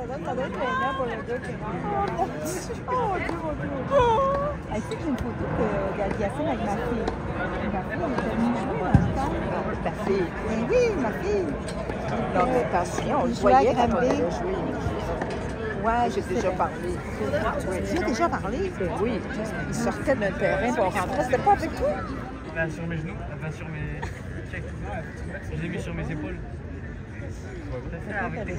Qui est Oh! Oh sais que j'ai une photo de d'Aliassime avec ma fille. Ma fille, elle était venue jouer dans le temps. Ta fille. Ben oui, ma fille. Non, mais parce que on le voyait quand on joué. Ouais, J'ai déjà parlé. Tu as déjà parlé? Ben oui, il sortait d'un terrain pour rentrer. C'était pas avec toi? Elle va sur mes genoux, elle va sur mes. Je l'ai mis sur mes épaules. Avec.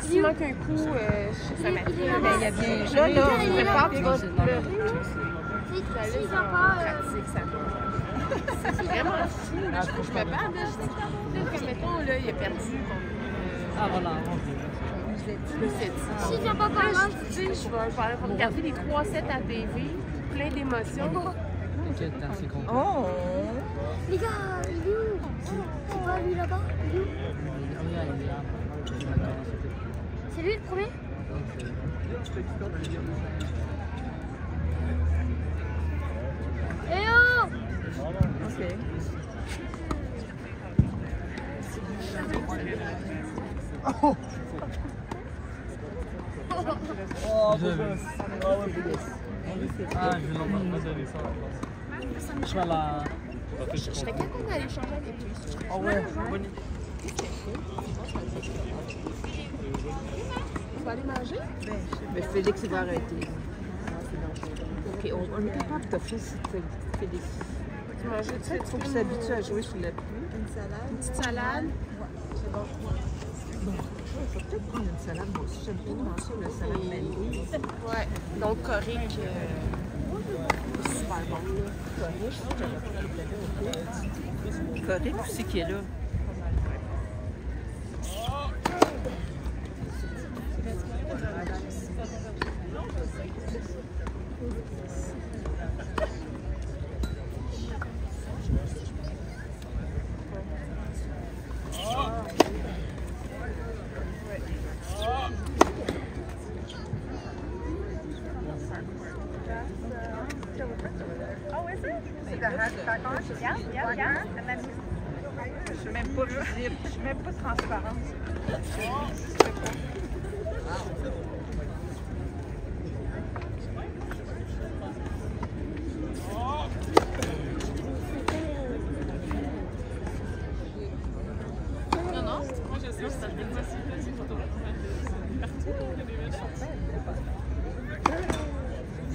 S'il manque un coup, il y a bien. Je. Je voilà, S'il vient pas par je je vais regarder les 3 sets à TV, plein d'émotions. Oh! Les gars, il est où C'est pas lui là-bas Il est où C'est lui le premier? Eh oh OK. Ah, je vais l'emmener donner ça. Je vais la. Je serais capable d'aller changer avec lui. Ah ouais, bonne Tu vas aller manger? Mais Félix, il va arrêter. OK, on, on est capable de t'offrir cette Félix. Tu manges Tu sais, il faut qu'il s'habitue à jouer sur la pluie. une petite salade. Il faut peut-être prendre une salade, moi aussi. J'aime tellement ça, la salade. Ouais. Donc, corique. euh, super bon. Corée aussi qui est là? Je suis même pas visible. Je suis même pas transparente. Non, non, moi je sais, ça fait pas si c'est photo.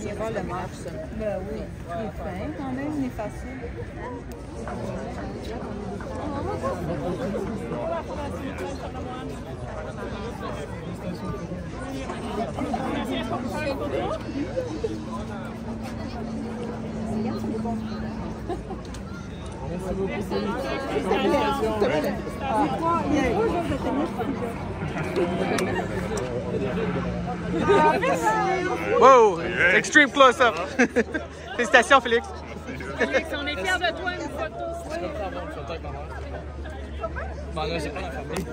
C'est rare le marche, ça. Ben oui, il est fin quand même, il est facile. Wow! Extreme close-up! Félicitations, Félix! Félix, on est fiers de toi, une photo. Bon, là, j'ai pas la famille.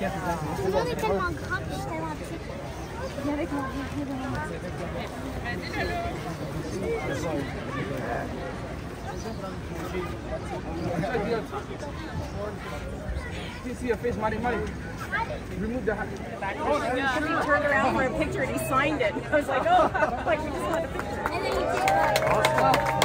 Tout le monde est tellement grand puis je suis tellement petite. Viens avec moi, viens, viens, viens. You see your face, Marty, Marty. Remove the hat. Oh, He turned around for a picture and he signed it. I was like, oh, like we just want a picture. And then you take